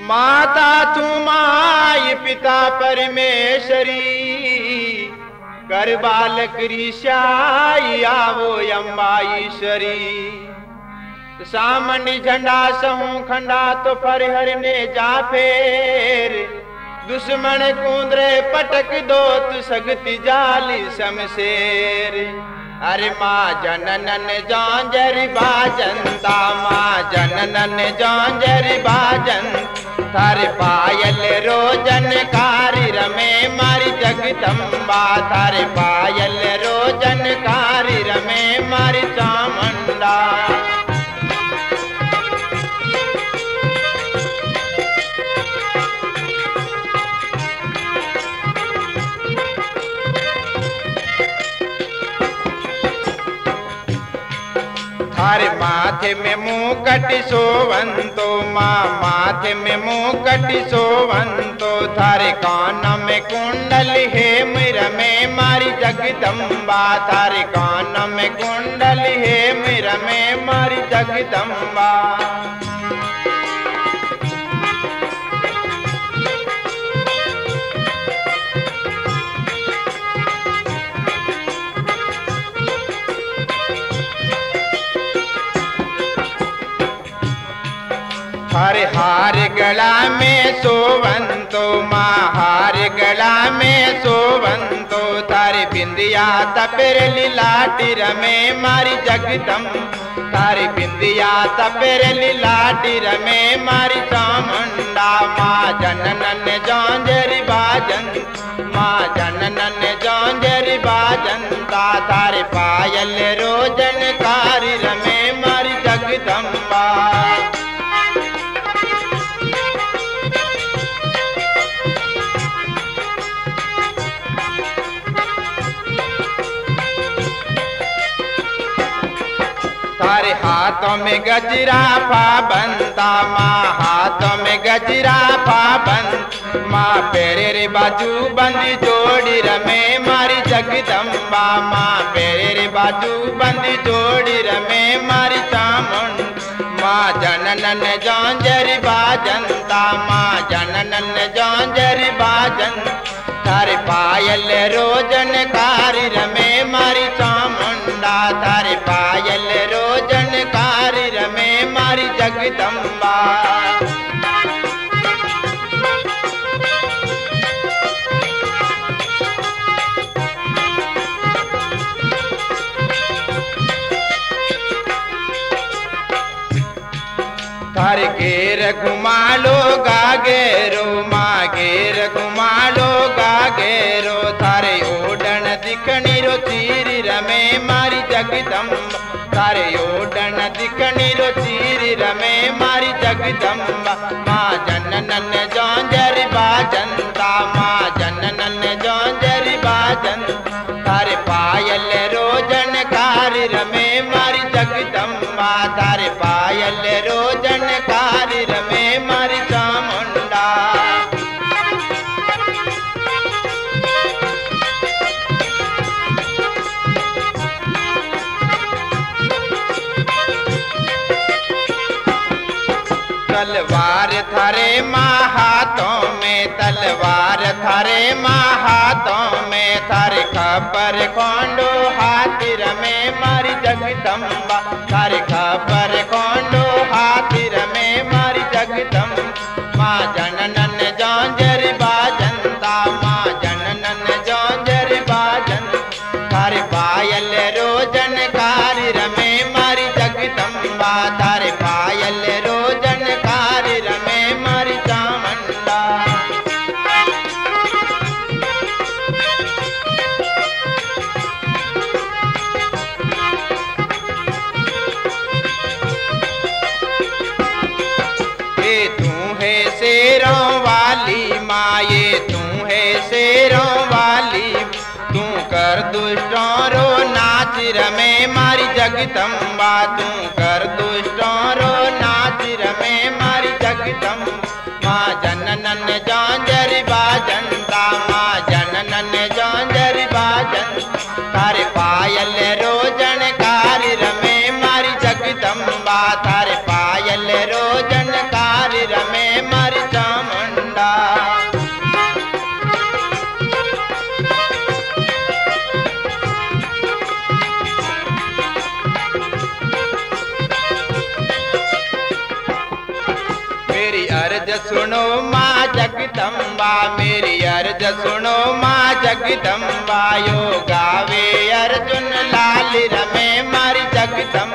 माता तू माई पिता परमेश्वरी, कर बालक ऋषाई आवो अम्बा ईश्वरी सामनी झंडा, सहू खंडा तो पर हरने जा फेर। दुश्मन कूंदरे, पटक दो तु सगति जाली शमशेर अरे माँ जननन जांजर बाजंता माँ जननन जांजर बाजन। थारे पायल रोजन कारी रमे मारी जगदम्बा थारे पायल रोजन कारी थारे माथे में मुकट सोवंतो माँ माथे में मुकट सोवंतो थारे कान में कुंडल हे, मिर में मारी जगदम्बा। थारे कान में कुंडल हे, मिर में मारी जगदम्बा। गला में सोवंतो माँ हार गला में सोवंतो, तारे बिंदिया तपेर लीलाटी में मारी जगदम। तारे बिंदिया तपेर लीलाटी में मारी चामुंडा, माँ जननन जौंजरी बाजन। माँ जननन जौंजरी बाजन तारे पायल रोजन कारी रमे मारी तारे हाथों में गजरा पाबंदा माँ हाथों में गजरा पाबंद माँ पेरे रे बाजू बंदी जोड़ी रमे मारी जगदम्बा। माँ पेरे रे बाजू बंदी जोड़ी रमे मारी चामुंड। माँ जननन जौंजरी बाजंता, माँ जननन जौंजरी बाजन थारे पायल रोजन कारी रमे मारी चामुंडा, थारे पायल घेर घुमा लो गागेरो मागेर घुमालो गागेरो थारे ओडन दिखनी रो, चीर रमे मारी जगदम्बा तारे ओडन दिखनी रो, चीर रमे मारी जगदम्बा थारे महातों में तलवार थारे महातों में थारे खबर कौंडो हाथी रमे मारी जगदम्बा नाच रमे मारी जगदम्बा तू कर दुष्टों रो नाच रमे मारी जगदम अर्ज़ सुनो माँ जगदम्बा, मेरी अर्ज़ सुनो माँ जगदम्बा यो गावे अर्जुन लाल रमे मारी जगदम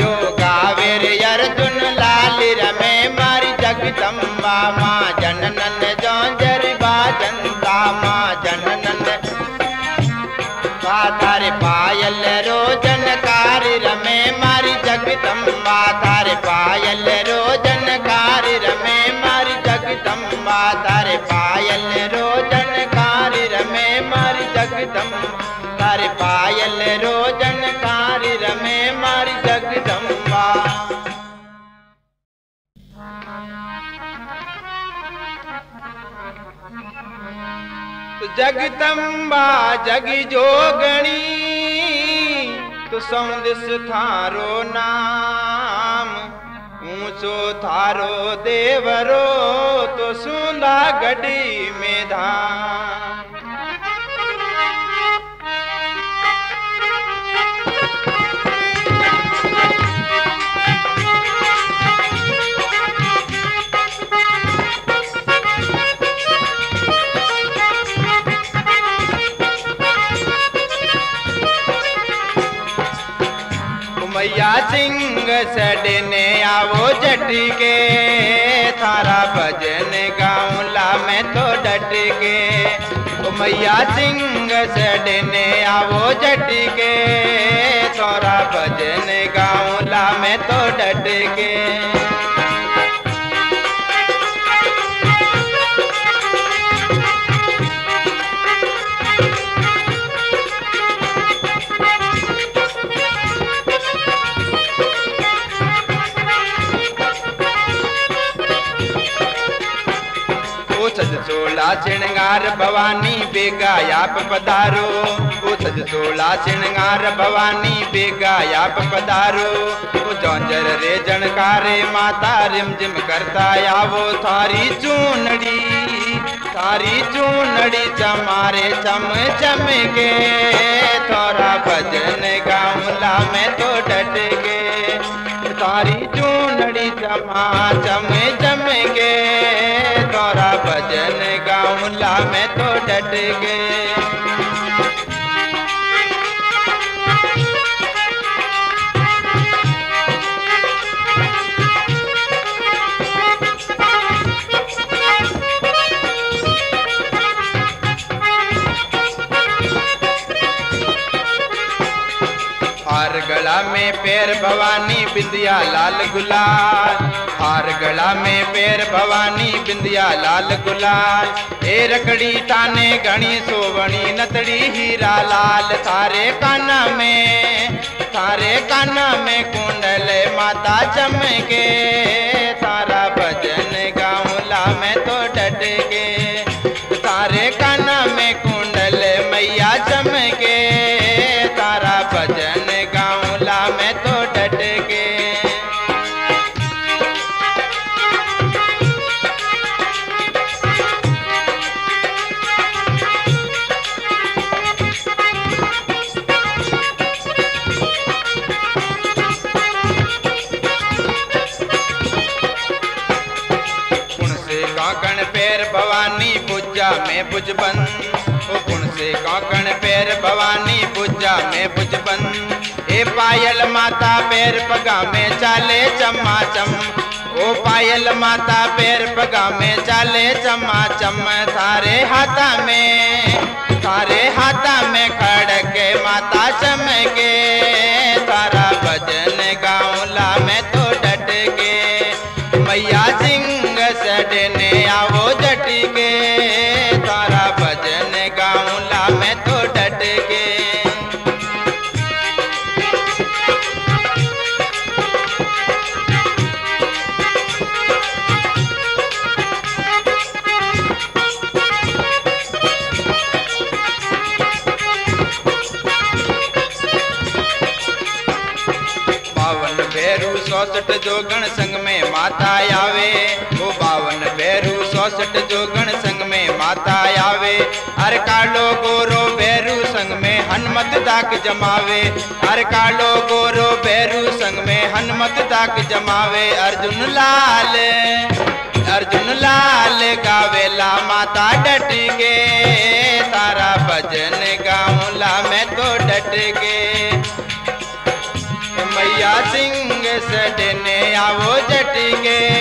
यो गावे रे अर्जुन लाल रमे मारी जगदम्बा, माँ जननन जौजर बाजंता, माँ जननन थारे पायल रोजन कार रमे मारी जगदम्बा थारे पायल जगदम्बा जग जोगणी तो सौंदस थारो नाम, ऊंचो थारो देवरो तो सुंदा गडी में धाम। मैया सिंह सडने आवो जट के थारा भजन गाऊला मैं तो डट के मैया सिंह सडने आवो जट के थोरा भजन गाऊला मैं तो डट के भवानी बेगा याप पधारो। ओ सज सोला श्रृंगार, भवानी बेगा याप पधारो। ओ जौंजर रे जनकारे माता रिम जिम करता आवो। थारी चूनड़ी थारी चूनड़ी चमारे चम चम के थोड़ा भजन गाऊला मैं तो डट के तारी चूनड़ी जमा चम जमे गे तोरा भजन गाऊला में तो डट के गला में पैर भवानी बिंदिया लाल गुलाल। हार गला में पैर भवानी बिंदिया लाल गुलाल। ए रखड़ी ताने घणी, सोवणी नतड़ी हीरा लाल। थारे काना में, थारे काना में कुंडल माता चमके। बुजबन पुण से कौकण पैर भवानी पूजा में बुजबन ए पायल माता पैर पगा में चाले चम्मा चम ओ पायल माता पैर पगा में चाले चम्मा चम थारे हाथा में थारे हाथा में खड़के माता चमके सौसठ जो गण संग में माता आवे ओ बावन भैरू सौसठ जो गण संग में माता आवे। हर कालो गोरो भैरू संग में हनुमत दाक जमावे। हर कालो गोरो भैरू संग में हनुमत दाक जमावे। अर्जुन लाल अर्जुन लाल गावेला माता डट के तारा भजन गाऊला मैं तो डट मैया सिंह सडने आवो जट के